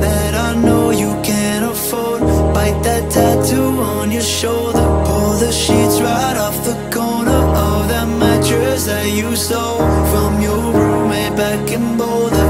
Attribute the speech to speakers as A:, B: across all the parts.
A: that I know you can't afford Bite that tattoo on your shoulder, pull the sheets right off the corner of the mattress that you stole from your roommate back in Boulder.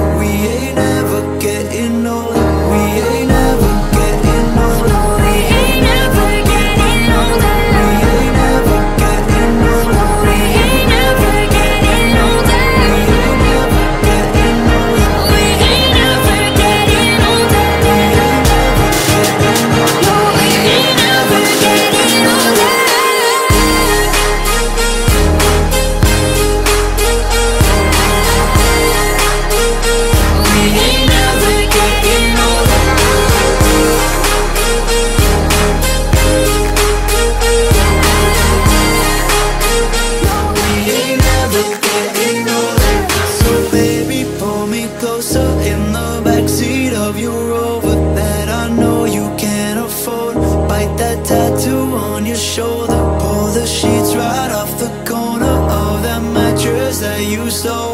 A: Tattoo on your shoulder. Pull the sheets right off the corner of that mattress that you stole